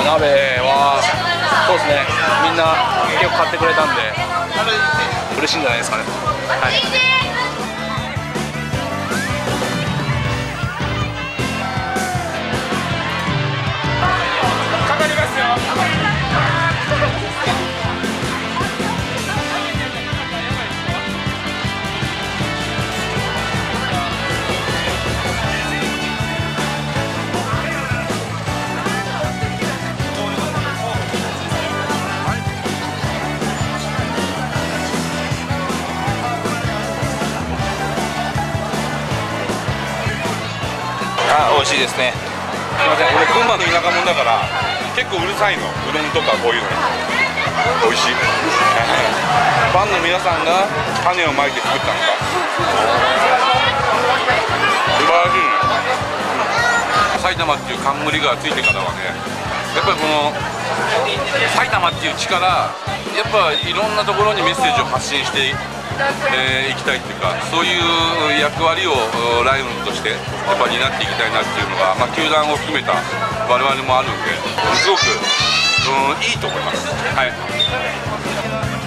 鍋はそうですね。みんな結構買ってくれたんで。嬉しいんじゃないですかね。はい。あ美味しいですね。すいません俺群馬の田舎者だから結構うるさいの。うどんとかこういうの。美味しい。ファンの皆さんが種をまいて作ったのか。素晴らしい。ね埼玉っていう冠がついてからはねやっぱりこの埼玉っていう力やっぱいろんなところにメッセージを発信してえー行きたいっていうかそういう役割をライオンとしてやっぱ担っていきたいなっていうのが、まあ、球団を含めた我々もあるんですごく、うん、いいと思います。はい